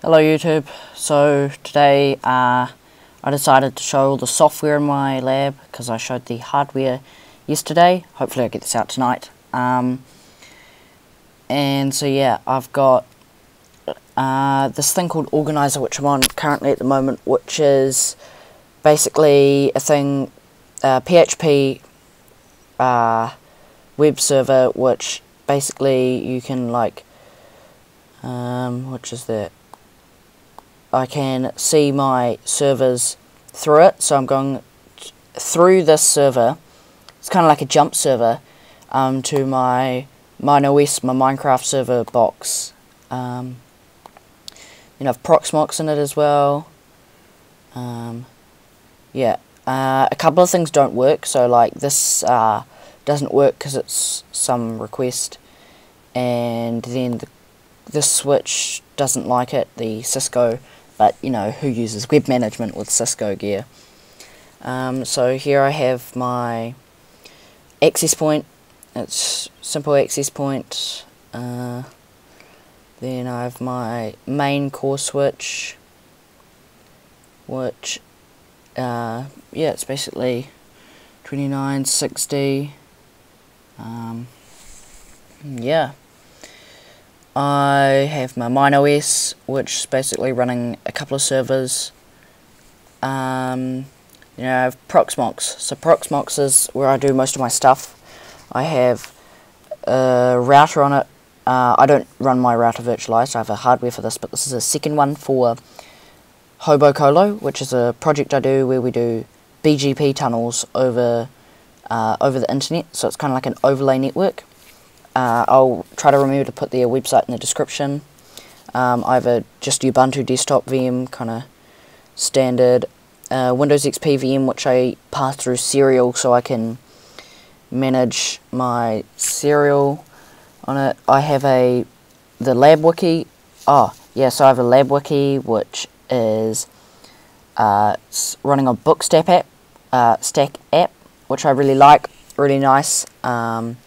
Hello YouTube. So today uh, I decided to show the software in my lab because I showed the hardware yesterday. Hopefully I'll get this out tonight. Um, and so yeah, I've got uh, this thing called Organizr which I'm on currently at the moment which is basically a thing, uh, PHP uh, web server which basically you can like um, which is that I can see my servers through it. So I'm going through this server. It's kind of like a jump server um, to my MineOS, my Minecraft server box. Um, you know, have Proxmox in it as well. Um, yeah uh, a couple of things don't work. So like this uh, doesn't work because it's some request. And then the, the switch doesn't like it the Cisco but you know who uses web management with Cisco gear. Um, so here I have my access point. It's simple access point. Uh, then I have my main core switch which uh, yeah it's basically 2960 um, yeah. I have my MineOS, which is basically running a couple of servers. Um, you know, I have Proxmox. So Proxmox is where I do most of my stuff. I have a router on it. Uh, I don't run my router virtualized. I have a hardware for this, but this is a second one for HoboColo, which is a project I do where we do BGP tunnels over uh, over the internet. So it's kind of like an overlay network. Uh, I'll try to remember to put their website in the description. Um, I have a just Ubuntu desktop VM, kind of standard uh, Windows XP VM, which I pass through Serial so I can manage my Serial on it. I have a the lab wiki. Oh, yeah, so I have a lab wiki which is uh, running a Bookstack app, uh, Stack app, which I really like, really nice. Um,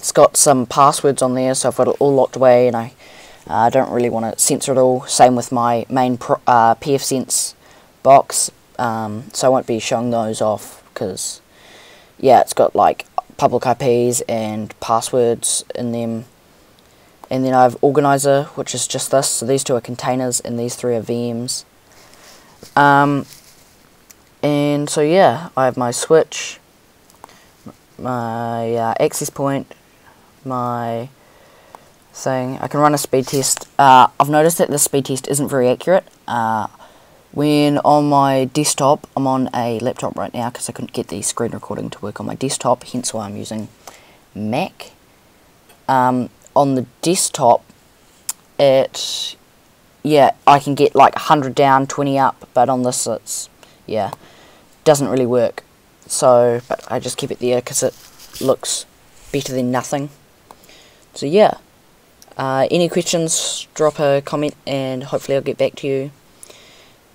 it's got some passwords on there, so I've got it all locked away, and I uh, don't really want to censor it all. Same with my main pro, uh, pfSense box, um, so I won't be showing those off, because, yeah, it's got, like, public IPs and passwords in them. And then I have Organizr, which is just this. So these two are containers, and these three are VMs. Um, and so yeah, I have my switch, my uh, access point, my thing. I can run a speed test. Uh, I've noticed that the speed test isn't very accurate. Uh, when on my desktop, I'm on a laptop right now because I couldn't get the screen recording to work on my desktop, hence why I'm using Mac. Um, on the desktop, it, yeah, I can get like 100 down, 20 up, but on this it's, yeah, doesn't really work. So, but I just keep it there because it looks better than nothing. So yeah, uh, any questions, drop a comment and hopefully I'll get back to you.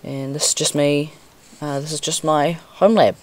And this is just me, uh, this is just my home lab.